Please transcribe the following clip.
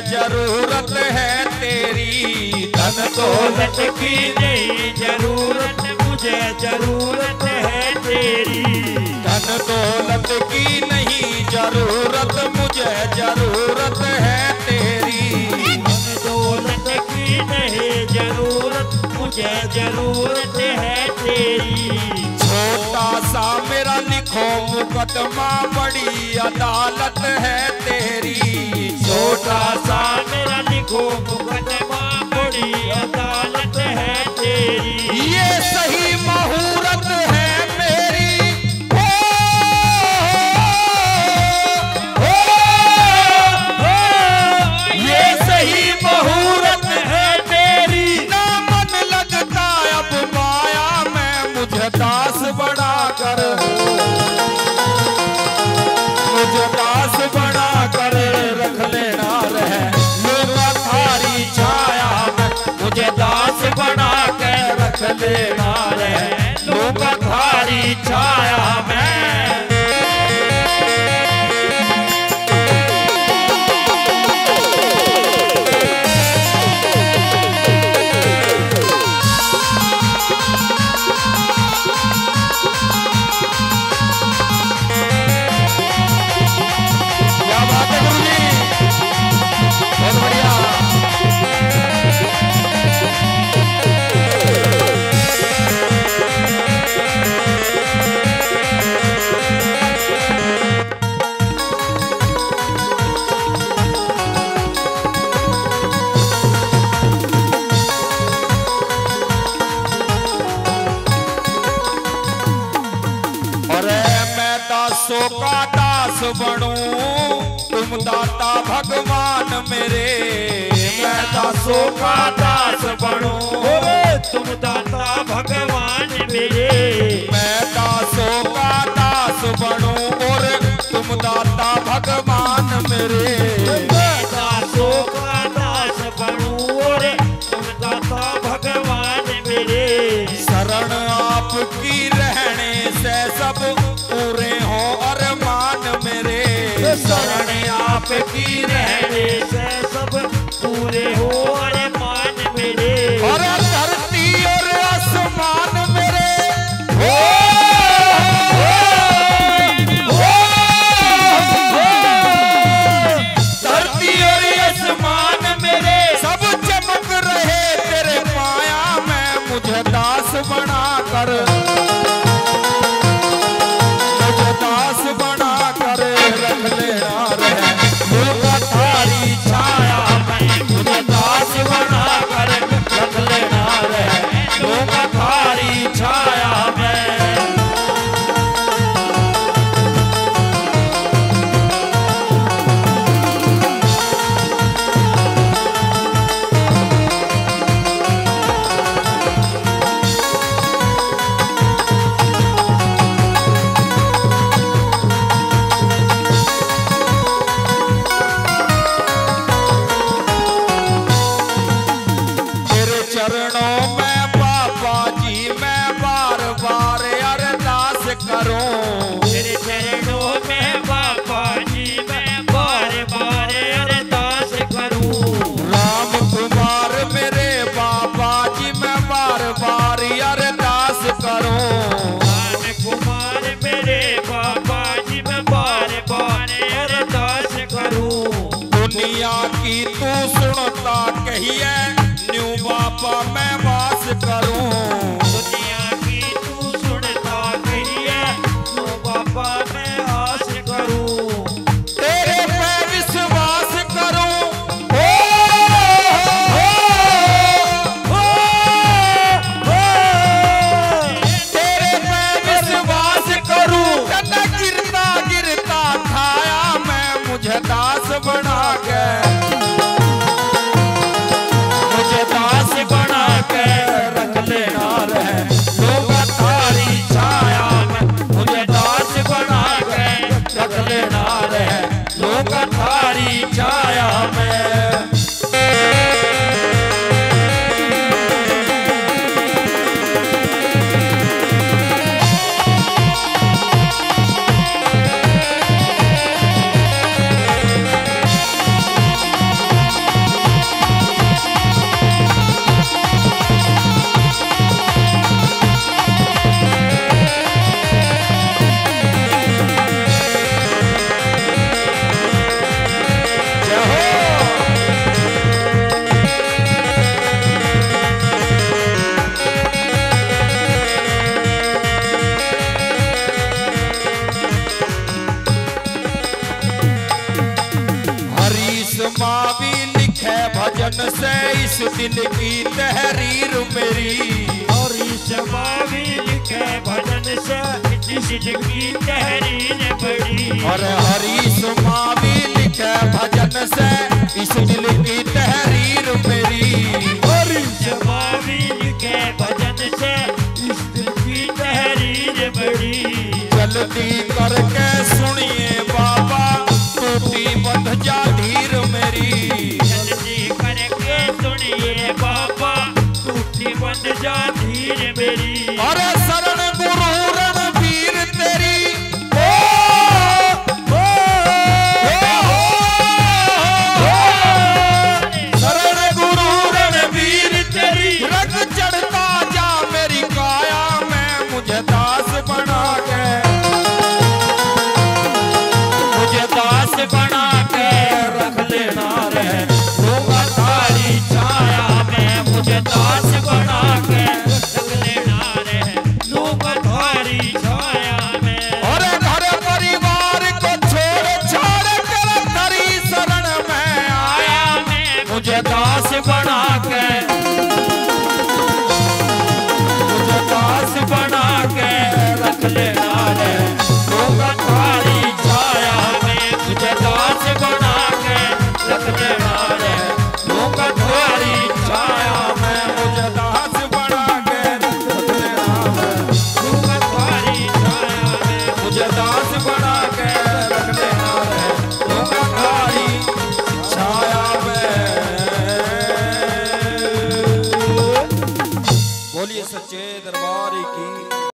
ज़रूरत है तेरी। धन दौलत की नहीं ज़रूरत, मुझे ज़रूरत है तेरी। धन दौलत की नहीं, ज़रूरत, मुझे ज़रूरत है तेरी। धन दौलत की नहीं, ज़रूरत, मुझे ज़रूरत है तेरी। छोटा सा मेरा लिखो मुकदमा बड़ी अदालत है तेरी। छोटा सा मेरा लिखो मुकदमा রে का दास बनूं? तुम दाता भगवान मेरे। मैं दासों का दास बनूं। तुम दाता भगवान मेरे। मैं दासों का दास बनूं। और तुम दाता भगवान मेरे। शरण आपकी रहने से सब पूरे हो अरे मान मेरे। और धरती और आसमान मेरे। ओ, ओ, ओ, धरती और आसमान मेरे। सब चमक रहे तेरे माया में मुझे दास बना कर चरणों में करूँ भजन से इस दिन की तहरीर मेरी। और इस भी लिखे भजन से इस दिन की तहरीर बड़ी और हरी सुमा के लिखे भजन से dose